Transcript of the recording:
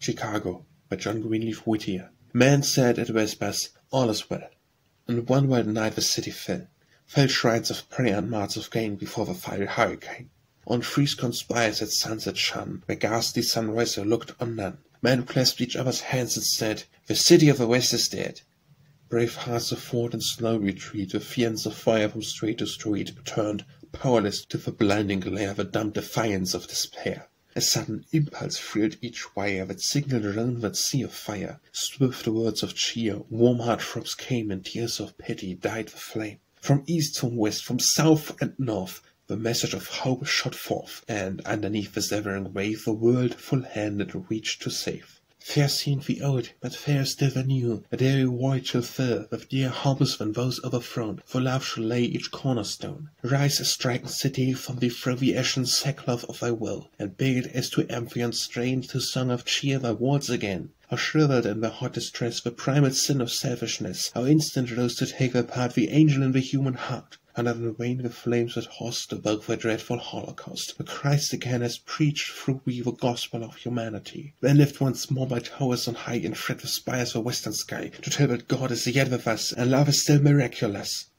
Chicago by John Greenleaf Whittier. Men said at Vespers, All is well. And one wild night the city fell, Fell shrines of prayer and marts of gain Before the fiery hurricane. On freeze-corn spires at sunset shone, Where ghastly sunriser looked on none. Men clasped each other's hands and said, The city of the West is dead. Brave hearts of fort and slow retreat, With fiends of fire from street to street, Turned, powerless, to the blinding glare, The dumb defiance of despair. A sudden impulse thrilled each wire That signaled round that sea of fire. Swift the words of cheer, warm heart throbs came, And tears of pity died the flame. From east, from west, from south and north, The message of hope shot forth, And underneath the severing wave The world full-handed reached to save. Fair seemed the old, but fairer still the new, A airy void shall fill With dear homes when those overthrown For love shall lay each cornerstone. Rise, a stricken city, from before the ashen sackcloth of thy will, And build as to Amphion strain To song of cheer thy walls again. How shriveled in their hot distress The primal sin of selfishness, How instant rose to take their part The angel in the human heart. And not in vain the flames that host Awoke their dreadful holocaust. The Christ again has preached through we The gospel of humanity. Then lift once more by towers on high And fret the spires of western sky, To tell that God is yet with us, And love is still miraculous.